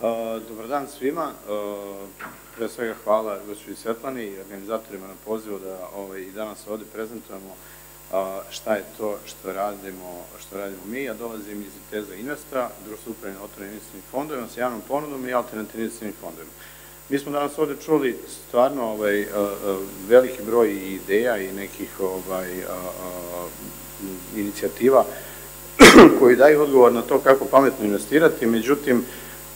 Dobar dan svima. Pre svega hvala gospođi Svetlani i organizatorima na pozivu da ovaj, i danas ovde prezentujemo šta je to što radimo, radimo mi. Ja dolazim iz Teza Investa, društvo upravljanja otvorenim investicijnim fondovima sa javnom ponudom i alternativnim investicijnim fondovima. Mi smo danas ovde čuli stvarno ovaj, veliki broj ideja i nekih ovaj, inicijativa koji daju odgovor na to kako pametno investirati, međutim,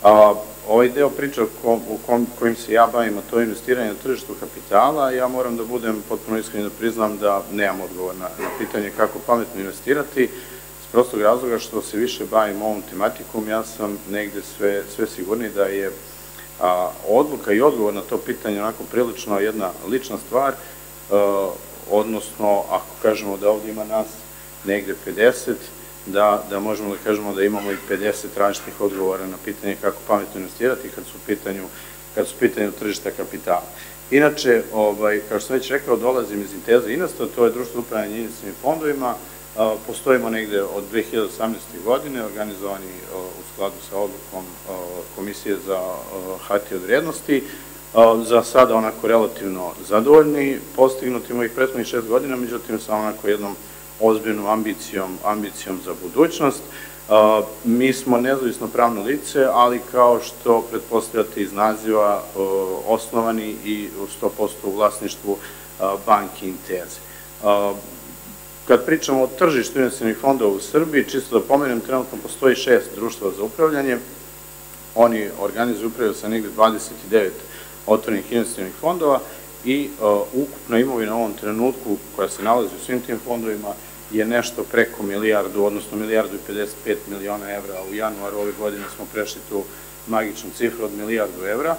a, ovaj deo priča u kojim se ja bavim, a to je investiranje na tržištu kapitala, ja moram da budem potpuno iskren da priznam da nemam odgovor na, pitanje kako pametno investirati, s prostog razloga što se više bavim ovom tematikom, ja sam negde sve, sve da je odluka i odgovor na to pitanje onako prilično jedna lična stvar, a, odnosno ako kažemo da ovde ima nas negde 50, da, da možemo da kažemo da imamo i 50 različitih odgovora na pitanje kako pametno investirati kad su u pitanju, kad su pitanju tržišta kapitala. Inače, ovaj, kao što sam već rekao, dolazim iz Inteza Inasta, to je društvo upravljanja investicijnim fondovima, postojimo negde od 2018. godine, organizovani u skladu sa odlukom Komisije za hartije od vrijednosti, za sada onako relativno zadovoljni, postignuti mojih prethodnih šest godina, međutim sa onako jednom ozbiljnom ambicijom, ambicijom za budućnost. Mi smo nezavisno pravno lice, ali kao što pretpostavljate iz naziva, osnovani i u 100% u vlasništvu banki Inteze. Kad pričamo o tržištu investicionih fondova u Srbiji, čisto da pomenem, trenutno postoji šest društva za upravljanje. Oni organizuju upravljaju sa negde 29 otvorenih investicionih fondova i ukupna imovina u ovom trenutku koja se nalazi u svim tim fondovima je nešto preko milijardu, odnosno milijardu i 55 miliona evra. U januaru ove godine smo prešli tu magičnu cifru od milijardu evra.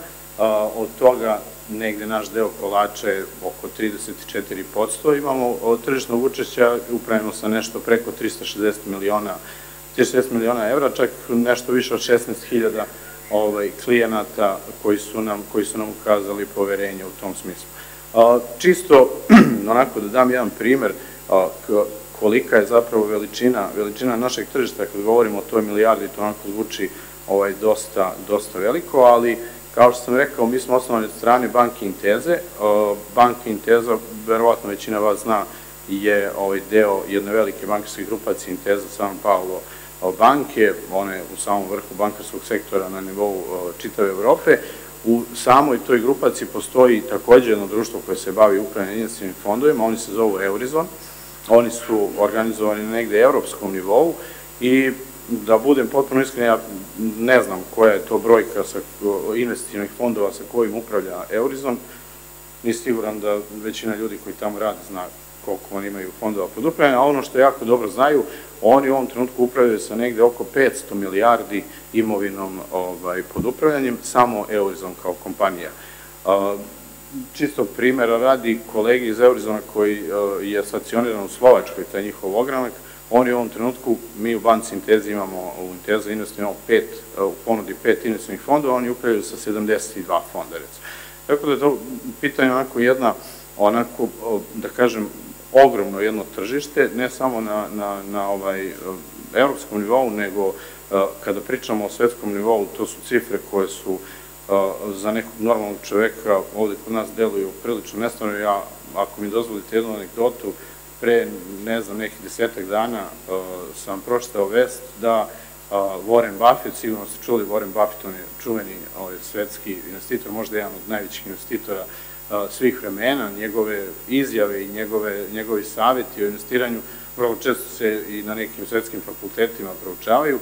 Od toga negde naš deo kolača je oko 34%. Imamo tržišnog učešća upravimo sa nešto preko 360 miliona 360 miliona evra, čak nešto više od 16.000 ovaj, klijenata koji su, nam, koji su nam ukazali poverenje u tom smislu. čisto, onako da dam jedan primer, kolika je zapravo veličina, veličina našeg tržišta, kad govorimo o toj milijardi, to onako zvuči ovaj, dosta, dosta veliko, ali kao što sam rekao, mi smo osnovani od strane banke Inteze. Banka Inteza, verovatno većina vas zna, je ovaj deo jedne velike bankarske grupacije Inteza San Paolo banke, one u samom vrhu bankarskog sektora na nivou čitave Evrope. U samoj toj grupaciji postoji takođe jedno društvo koje se bavi upravljanjem investicijnim fondovima, oni se zovu Eurizon. Oni su organizovani negde evropskom nivou i da budem potpuno iskren, ja ne znam koja je to brojka sa investicijnih fondova sa kojim upravlja Eurizon, nisam siguran da većina ljudi koji tamo rade zna koliko oni imaju fondova pod upravljanje, a ono što jako dobro znaju, oni u ovom trenutku upravljaju sa negde oko 500 milijardi imovinom ovaj, pod upravljanjem, samo Eurizon kao kompanija čistog primjera radi kolegi iz Eurizona koji e, je stacioniran u Slovačkoj, taj njihov ogranak, oni u ovom trenutku, mi u banci Intezi imamo, u Inteza Invest imamo pet, e, u ponudi pet investičnih fondova, oni upravljaju sa 72 fonda, recimo. Tako da je to pitanje onako jedna, onako, da kažem, ogromno jedno tržište, ne samo na, na, na ovaj evropskom nivou, nego e, kada pričamo o svetskom nivou, to su cifre koje su za nekog normalnog čoveka ovde kod nas deluju prilično nestvarno. Ja, ako mi dozvolite jednu anegdotu, pre, ne znam, nekih desetak dana sam pročitao vest da Warren Buffett, sigurno ste čuli, Warren Buffett, on je čuveni ovaj, svetski investitor, možda jedan od najvećih investitora svih vremena, njegove izjave i njegove, njegovi savjeti o investiranju vrlo često se i na nekim svetskim fakultetima proučavaju.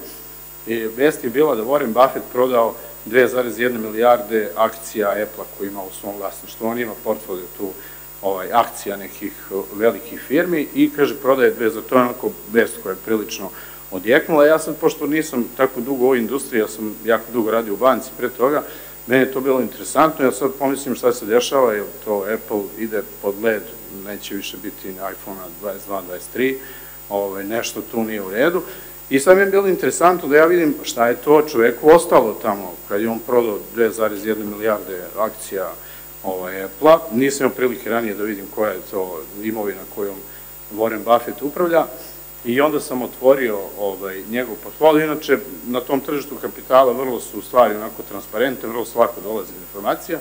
I vest je bila da Warren Buffett prodao 2,1 milijarde akcija Apple-a koji ima u svom vlasništvu. On ima portfolio tu ovaj, akcija nekih velikih firmi i kaže prodaje dve, za to je onako vest koja je prilično odjeknula. Ja sam, pošto nisam tako dugo u ovoj industriji, ja sam jako dugo radio u banci pre toga, meni je to bilo interesantno, ja sad pomislim šta se dešava, jer to Apple ide pod led, neće više biti iPhone-a 22, 23, ovaj, nešto tu nije u redu. I sad mi je bilo interesantno da ja vidim šta je to čoveku ostalo tamo, kad je on prodao 2,1 milijarde akcija ovaj, Apple-a. Nisam imao prilike ranije da vidim koja je to imovina kojom Warren Buffett upravlja. i onda sam otvorio ovaj, njegov portfolio. Inače, na tom tržištu kapitala vrlo su stvari onako transparentne, vrlo svako dolazi informacija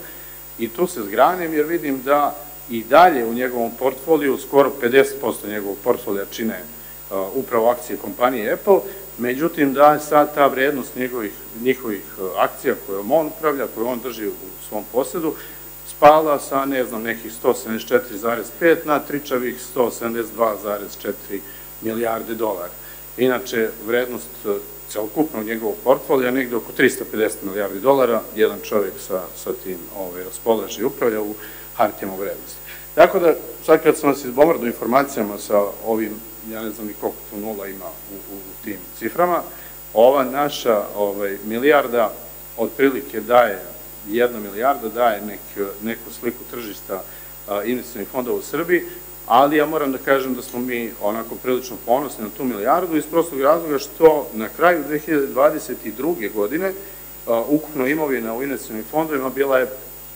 i tu se zgranem jer vidim da i dalje u njegovom portfoliju skoro 50% njegovog portfolija čine upravo akcije kompanije Apple, međutim da sad ta vrednost njegovih, njihovih akcija koje on upravlja, koje on drži u svom posedu, spala sa, ne znam, nekih 174,5 na tričavih 172,4 milijarde dolara. Inače, vrednost celokupnog njegovog portfolija negde oko 350 milijardi dolara, jedan čovjek sa, sa tim ovaj, raspolaže i upravlja u hartijama vrednosti. Tako da, sad kad sam vas izbomrdo informacijama sa ovim, ja ne znam ni koliko tu nula ima u, u, tim ciframa, ova naša ovaj, milijarda otprilike daje, jedna milijarda daje nek, neku sliku tržišta investicionih fondova u Srbiji, ali ja moram da kažem da smo mi onako prilično ponosni na tu milijardu iz prostog razloga što na kraju 2022. godine ukupno imovina u investicionim fondovima bila je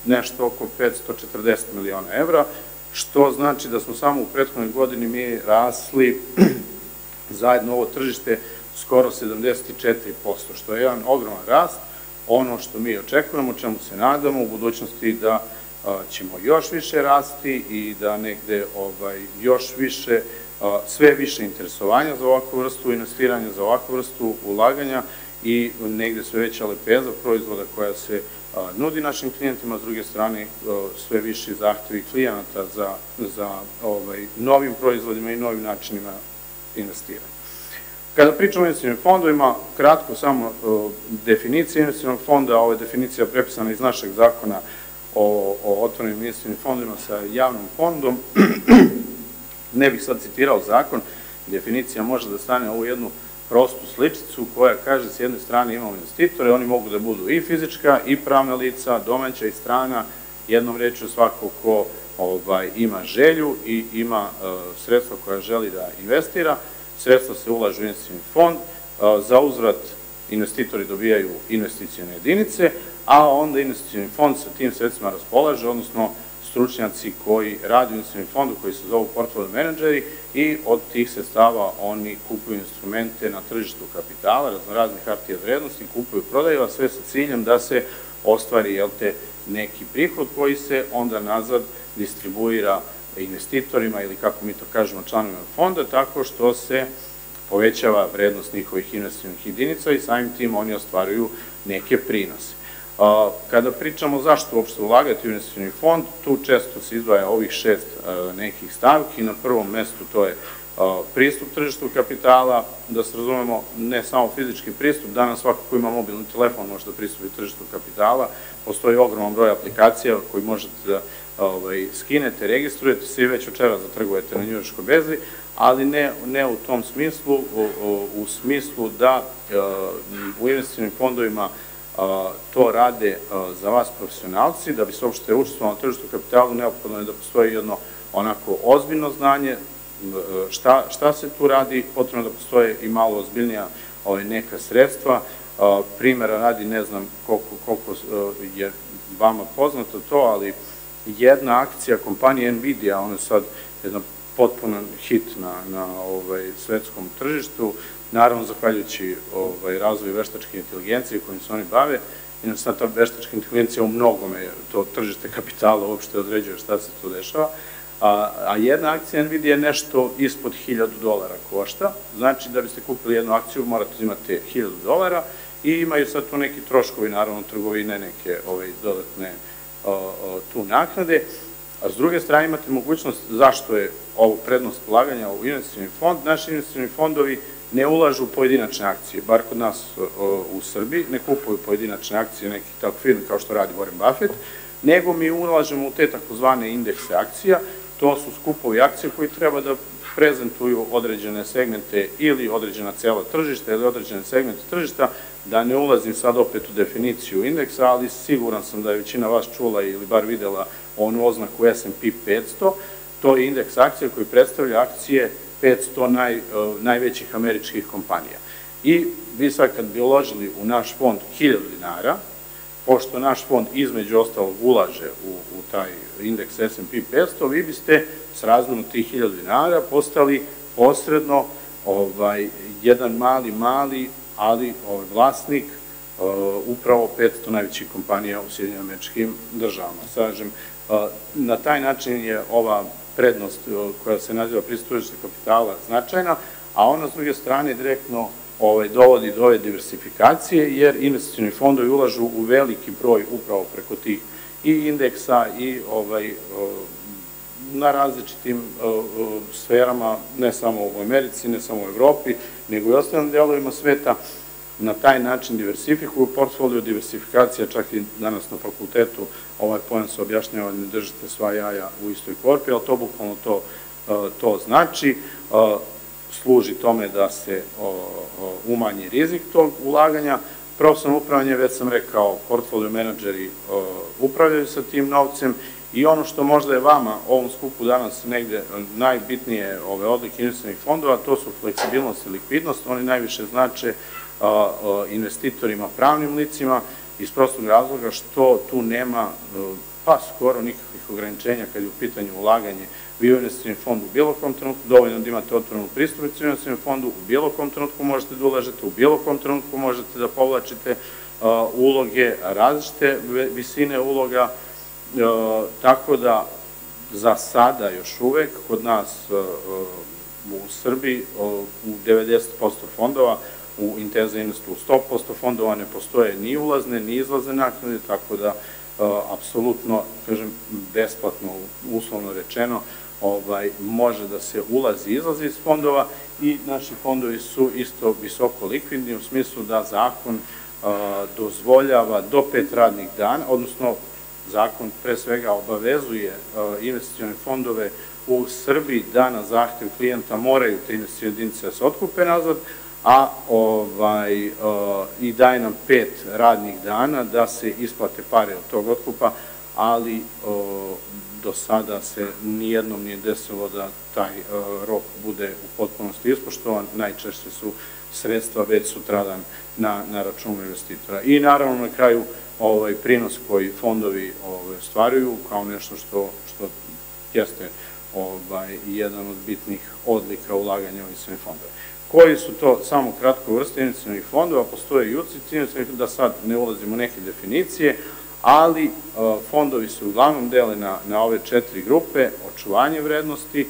nešto oko 540 miliona evra, što znači da smo samo u prethodnoj godini mi rasli zajedno ovo tržište skoro 74%, što je jedan ogroman rast. Ono što mi očekujemo, čemu se nadamo u budućnosti da ćemo još više rasti i da negde ovaj, još više, sve više interesovanja za ovakvu vrstu investiranja, za ovakvu vrstu ulaganja i negde sve veća lepeza proizvoda koja se nudi našim klijentima, s druge strane sve više zahtevi klijenata za, za ovaj, novim proizvodima i novim načinima investiranja. Kada pričamo o investicijnim fondovima, kratko samo definicija investicijnog fonda, ovo je definicija prepisana iz našeg zakona o, o otvorenim investicijnim fondovima sa javnom fondom. ne bih sad citirao zakon, definicija može da stane ovu jednu prostu sličicu koja kaže s jedne strane imamo investitore, oni mogu da budu i fizička i pravna lica, domaća i strana, jednom reču svako ko ovaj, ima želju i ima uh, sredstva koja želi da investira, sredstva se ulažu u investicijni fond, uh, za uzvrat investitori dobijaju investicijone jedinice, a onda investicijni fond sa tim sredstvima raspolaže, odnosno stručnjaci koji radi u investicijnom fondu, koji se zovu portfolio menadžeri i od tih sredstava oni kupuju instrumente na tržištu kapitala, raznoraznih hartija vrednosti, kupuju prodaju, a sve sa ciljem da se ostvari, jel te, neki prihod koji se onda nazad distribuira investitorima ili kako mi to kažemo članovima fonda, tako što se povećava vrednost njihovih investicijnih jedinica i samim tim oni ostvaruju neke prinose. Kada pričamo zašto uopšte ulagati u investicijni fond, tu često se izdvaja ovih šest nekih stavki. Na prvom mestu to je pristup tržištu kapitala, da se razumemo ne samo fizički pristup, danas svako ko ima mobilni telefon može da pristupi tržištu kapitala, postoji ogroman broj aplikacija koji možete da ovaj, skinete, registrujete se i već očera zatrgujete na njujorškoj bezi, ali ne, ne u tom smislu, u, u smislu da u investicijnim fondovima to rade za vas profesionalci, da bi se uopšte učestvovalo na tržištu kapitalu, neophodno je da postoji jedno onako ozbiljno znanje, šta, šta se tu radi, potrebno da postoje i malo ozbiljnija ovaj, neka sredstva, primjera radi, ne znam koliko, koliko je vama poznato to, ali jedna akcija kompanije Nvidia, ona je sad jedna potpunan hit na, na ovaj, svetskom tržištu, naravno zahvaljujući ovaj, razvoju veštačke inteligencije kojim se oni bave, i sad ta veštačka inteligencija u mnogome, to tržište kapitala uopšte određuje šta se tu dešava, a, a jedna akcija Nvidia je nešto ispod 1000 dolara košta, znači da biste kupili jednu akciju morate imate 1000 dolara i imaju sad tu neki troškovi, naravno trgovine, neke ovaj, dodatne tu naknade, a s druge strane imate mogućnost zašto je ovo prednost ulaganja u investicijni fond, naši investicijni fondovi ne ulažu pojedinačne akcije, bar kod nas u Srbiji, ne kupuju pojedinačne akcije nekih tako firmi kao što radi Warren Buffett, nego mi ulažemo u te takozvane indekse akcija, to su skupovi akcije koji treba da prezentuju određene segmente ili određena cela tržišta ili određene segmente tržišta, da ne ulazim sad opet u definiciju indeksa, ali siguran sam da je većina vas čula ili bar videla onu oznaku S&P 500, to je indeks akcija koji predstavlja akcije 500 naj, najvećih američkih kompanija. I vi sad kad bi uložili u naš fond 1000 dinara, pošto naš fond između ostalog ulaže u, taj indeks S&P 500, vi biste s razmenu tih 1000 dinara postali posredno ovaj, jedan mali, mali, ali ovaj, vlasnik uh, upravo 500 najvećih kompanija u Sjedinim američkim državama. Sažem, na taj način je ova prednost uh, koja se naziva pristupište kapitala značajna, a ona s druge strane direktno ovaj, dovodi do ove diversifikacije, jer investicijni fondovi ulažu u veliki broj upravo preko tih i indeksa i ovaj, na različitim sferama, ne samo u Americi, ne samo u Evropi, nego i ostalim delovima sveta, na taj način diversifikuju portfolio, diversifikacija, čak i danas na fakultetu ovaj pojem se objašnjava, ne držite sva jaja u istoj korpi, ali to bukvalno to, to znači služi tome da se umanji rizik tog ulaganja. Profesionalno upravljanje, već sam rekao, portfolio menadžeri upravljaju sa tim novcem i ono što možda je vama ovom skupu danas negde najbitnije ove odlike investicionih fondova, to su fleksibilnost i likvidnost, oni najviše znače investitorima, pravnim licima, iz prostog razloga što tu nema pa skoro nikakvih ograničenja kad je u pitanju ulaganje vi u investicijnom fondu u bilo kom trenutku, dovoljno da imate otvorenu pristup investicijnom fondu, u bilo kom trenutku možete da ulažete, u bilo kom trenutku možete da povlačite uloge, različite visine uloga, tako da za sada još uvek kod nas u Srbiji u 90% fondova u Intenza Investu u 100% fondova ne postoje ni ulazne, ni izlazne naknade, tako da apsolutno, kažem, besplatno, uslovno rečeno, ovaj, može da se ulazi i izlazi iz fondova i naši fondovi su isto visoko likvidni u smislu da zakon dozvoljava do pet radnih dana, odnosno zakon pre svega obavezuje investicione fondove u Srbiji da na zahtev klijenta moraju te investicione jedinice da se otkupe nazad, a ovaj, i daje nam pet radnih dana da se isplate pare od tog otkupa, ali do sada se nijednom nije desilo da taj rok bude u potpunosti ispoštovan, najčešće su sredstva već sutradan na, na računu investitora. I naravno na kraju ovaj prinos koji fondovi ovaj, ostvaruju kao nešto što, što jeste ovaj, jedan od bitnih odlika ulaganja u investicijne fondove. Koji su to samo kratko vrste investicijnih fondova, postoje i UCIC, da sad ne ulazimo u neke definicije, ali fondovi su uglavnom dele na, na ove četiri grupe, očuvanje vrednosti,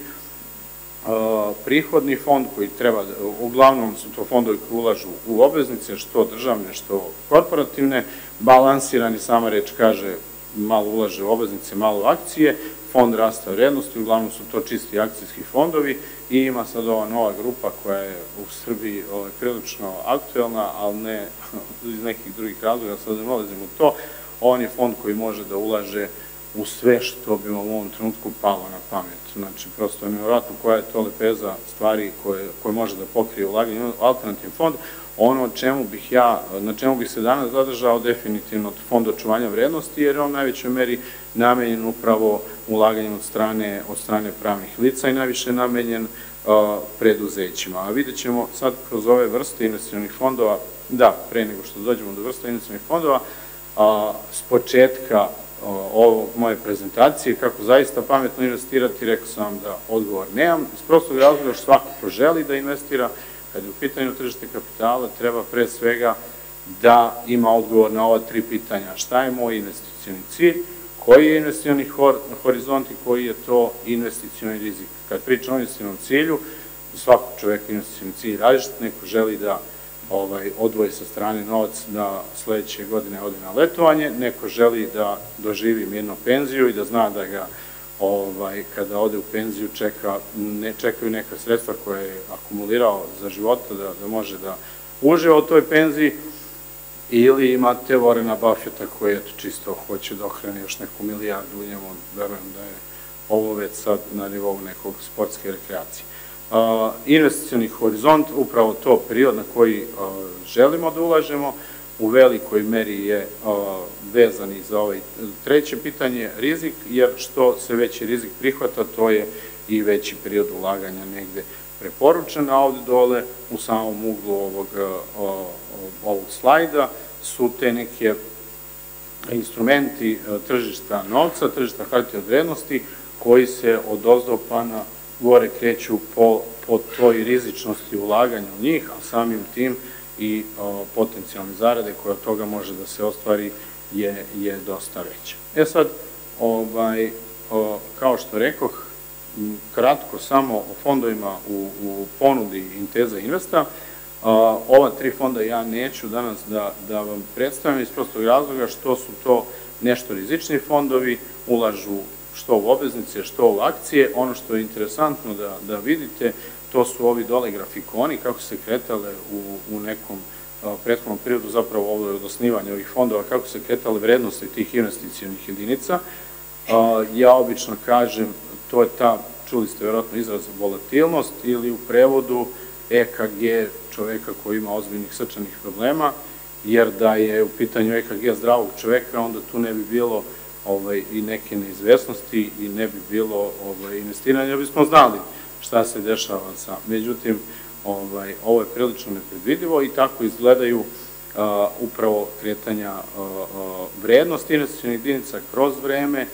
prihodni fond koji treba, uglavnom su to fondovi koji ulažu u obveznice, što državne, što korporativne, balansirani, sama reč kaže, malo ulaže u obveznice, malo u akcije, fond rasta vrednosti, uglavnom su to čisti akcijski fondovi i ima sad ova nova grupa koja je u Srbiji ovaj, prilično aktuelna, ali ne iz nekih drugih razloga, sad ne ulazim u to, on je fond koji može da ulaže u sve što bi vam u ovom trenutku palo na pamet. Znači, prosto je nevjerojatno koja je to lepeza stvari koje, koje može da pokrije ulaganje alternativni fond. Ono čemu bih ja, na čemu bih se danas zadržao definitivno od fonda očuvanja vrednosti, jer je on najvećoj meri namenjen upravo ulaganjem od strane, od strane pravnih lica i najviše namenjen uh, preduzećima. A vidjet ćemo sad kroz ove vrste investicionih fondova, da, pre nego što dođemo do vrste investicionih fondova, a, s početka ovo moje prezentacije, kako zaista pametno investirati, rekao sam vam da odgovor nemam. Iz prostog razloga što svako ko želi da investira, kad je u pitanju tržište kapitala, treba pre svega da ima odgovor na ova tri pitanja. Šta je moj investicioni cilj, koji je investicioni horizont i koji je to investicioni rizik. Kad pričam o investicionom cilju, svakog čoveka investicioni cilj različit, neko želi da ovaj, odvoji sa strane novac da sledeće godine ode na letovanje, neko želi da doživi mirno penziju i da zna da ga ovaj, kada ode u penziju čeka, ne, čekaju neka sredstva koje je akumulirao za života, da, da može da uživa u toj penziji, ili imate Vorena Buffetta koji je čisto hoće da ohrani još neku milijardu u njemu, verujem da je ovo već sad na nivou nekog sportske rekreacije. Investicioni horizont, upravo to period na koji želimo da ulažemo, u velikoj meri je vezan i za ovaj treće pitanje, rizik, jer što se veći rizik prihvata, to je i veći period ulaganja negde preporučen, a ovde dole u samom uglu ovog, ovog slajda su te neke instrumenti tržišta novca, tržišta hartija od vrednosti, koji se od ozdo pa na gore kreću po, po toj rizičnosti ulaganja u njih, a samim tim i potencijalne zarade koje od toga može da se ostvari je, je dosta veća. E sad, ovaj, kao što rekoh, kratko samo o fondovima u, u ponudi Inteza Investa. Ova tri fonda ja neću danas da, da vam predstavim iz prostog razloga što su to nešto rizični fondovi, ulažu što u obveznice, što u akcije. Ono što je interesantno da, da vidite, to su ovi dole grafikoni, kako se kretale u, u nekom prethodnom periodu, zapravo ovo je od osnivanja ovih fondova, kako se kretale vrednosti tih investicijonih jedinica. Ja obično kažem, to je ta, čuli ste vjerojatno izraz volatilnost ili u prevodu EKG čoveka koji ima ozbiljnih srčanih problema, jer da je u pitanju EKG zdravog čoveka, onda tu ne bi bilo ovaj, i neke neizvesnosti i ne bi bilo ovaj, investiranja, bismo znali šta se dešava sa. Međutim, ovaj, ovo je prilično nepredvidivo i tako izgledaju upravo kretanja vrednosti investicionih jedinica kroz vreme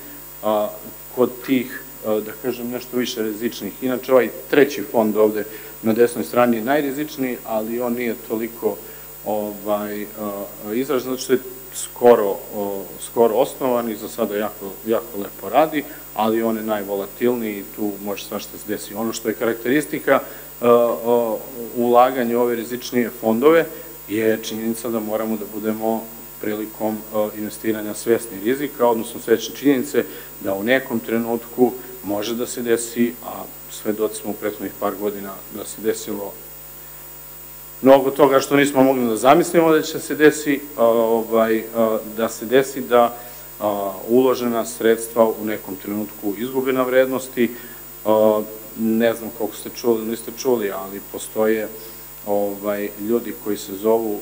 a, kod tih, da kažem, nešto više rizičnih. Inače, ovaj treći fond ovde na desnoj strani je najrizičniji, ali on nije toliko ovaj, izražen, zato što je skoro, skoro osnovan i za sada jako, jako lepo radi, ali on je najvolatilniji i tu može svašta se desi. Ono što je karakteristika ulaganja u ove rizičnije fondove je činjenica da moramo da budemo prilikom investiranja svesni rizika, odnosno svećne činjenice da u nekom trenutku može da se desi, a svedoci smo u prethodnih par godina da se desilo mnogo toga što nismo mogli da zamislimo da će se desi, ovaj, da se desi da uložena sredstva u nekom trenutku izgube na vrednosti. Ne znam koliko ste čuli, niste čuli, ali postoje ovaj, ljudi koji se zovu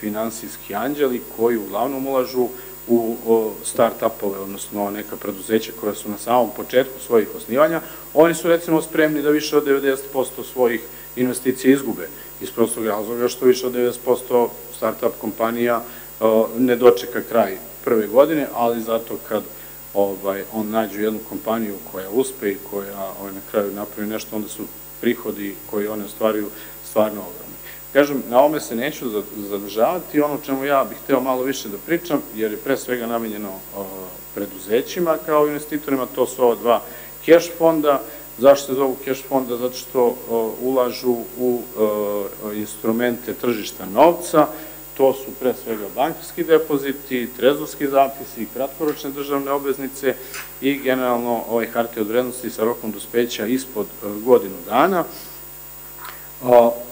finansijski anđeli, koji uglavnom ulažu u start-upove, odnosno neka preduzeća koja su na samom početku svojih osnivanja, oni su recimo spremni da više od 90% svojih investicija izgube iz prostog razloga što više od 90% start-up kompanija ne dočeka kraj prve godine, ali zato kad ovaj, on nađe jednu kompaniju koja uspe i koja ovaj, na kraju napravi nešto, onda su prihodi koji one ostvaraju stvarno ogromni. Kažem, na ome se neću zadržavati, ono čemu ja bih hteo malo više da pričam, jer je pre svega namenjeno preduzećima kao investitorima, to su ova dva cash fonda, Zašto se zovu cash fonda? Zato što ulažu u instrumente tržišta novca, to su pre svega bankarski depoziti, trezorski zapisi, kratkoročne državne obveznice i generalno ovaj hartije od vrednosti sa rokom dospeća ispod godinu dana.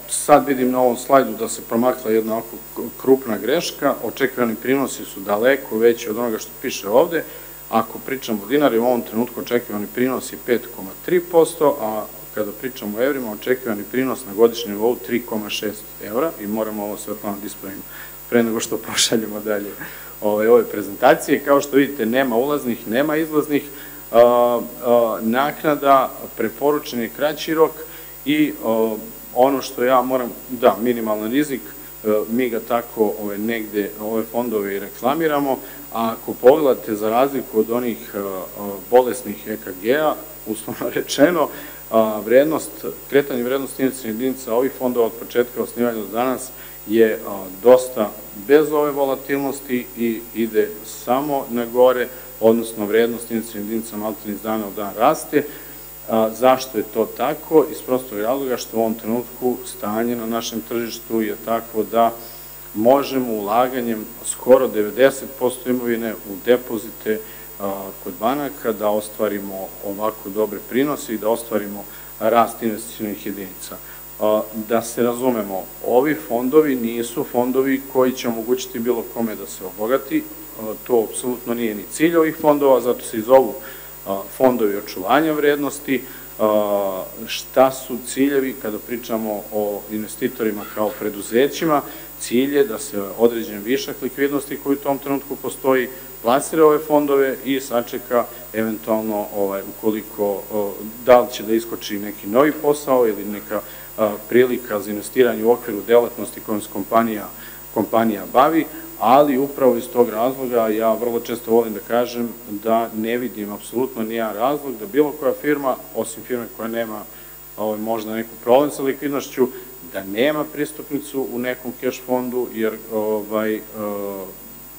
Sad vidim na ovom slajdu da se promakla jedna ovako krupna greška, očekivani prinosi su daleko veći od onoga što piše ovde, Ako pričamo o dinari, u ovom trenutku očekivani prinos je 5,3%, a kada pričamo o evrima, očekivani prinos na godišnjem nivou 3,6 evra i moramo ovo sve plano displejimo pre nego što pošaljemo dalje ove, ove prezentacije. Kao što vidite, nema ulaznih, nema izlaznih naknada, preporučen je kraći rok i ono što ja moram, da, minimalan rizik, mi ga tako ove, negde, ove fondove i reklamiramo, a ako pogledate za razliku od onih bolesnih EKG-a, uslovno rečeno, vrednost, kretanje vrednosti investicijnih jedinica ovih fondova od početka osnivanja do danas je dosta bez ove volatilnosti i ide samo na gore, odnosno vrednost investicijnih jedinica maltene iz dana u dan raste, Zašto je to tako? Iz prostog razloga što u ovom trenutku stanje na našem tržištu je tako da možemo ulaganjem skoro 90% imovine u depozite kod banaka da ostvarimo ovako dobre prinose i da ostvarimo rast investicijnih jedinica. Da se razumemo, ovi fondovi nisu fondovi koji će omogućiti bilo kome da se obogati, to apsolutno nije ni cilj ovih fondova, zato se i zovu fondovi očuvanja vrednosti, šta su ciljevi kada pričamo o investitorima kao preduzećima, cilj je da se određen višak likvidnosti koji u tom trenutku postoji plasira ove fondove i sačeka eventualno ovaj, ukoliko da li će da iskoči neki novi posao ili neka prilika za investiranje u okviru delatnosti kojom se kompanija, kompanija bavi, ali upravo iz tog razloga ja vrlo često volim da kažem da ne vidim apsolutno nijedan razlog da bilo koja firma, osim firme koja nema ovaj, možda neku problem sa likvidnošću, da nema pristupnicu u nekom cash fondu, jer ovaj, uh,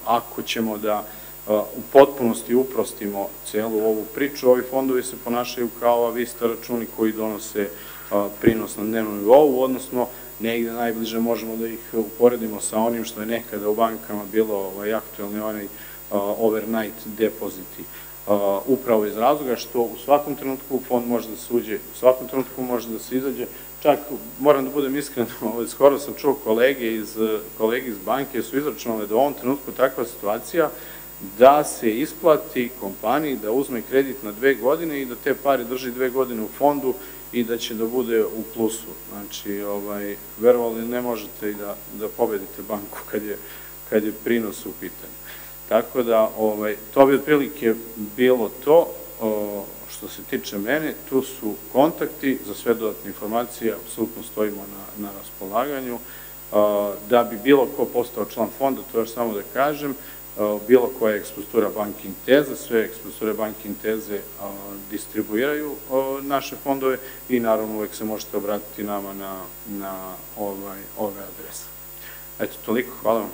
ako ćemo da uh, u potpunosti uprostimo celu ovu priču, ovi fondovi se ponašaju kao avista računi koji donose uh, prinos na dnevnom nivou, odnosno negde najbliže možemo da ih uporedimo sa onim što je nekada u bankama bilo ovaj, aktualni onaj overnight depoziti. Upravo iz razloga što u svakom trenutku fond može da se uđe, u svakom trenutku može da se izađe. Čak, moram da budem iskren, ovaj, skoro sam čuo kolege iz, kolege iz banke su izračunali da u ovom trenutku takva situacija da se isplati kompaniji da uzme kredit na dve godine i da te pare drži dve godine u fondu i da će da bude u plusu. Znači, ovaj, verovali ne možete i da, da pobedite banku kad je, kad je prinos u pitanju. Tako da, ovaj, to bi otprilike bilo to što se tiče mene. Tu su kontakti za sve dodatne informacije, apsolutno stojimo na, na raspolaganju. Da bi bilo ko postao član fonda, to još samo da kažem, bilo koja ekspozitura banking teza, sve ekspoziture banking teze distribuiraju naše fondove i naravno uvek se možete obratiti nama na, na ovaj, ove adrese. Eto, toliko, hvala vam.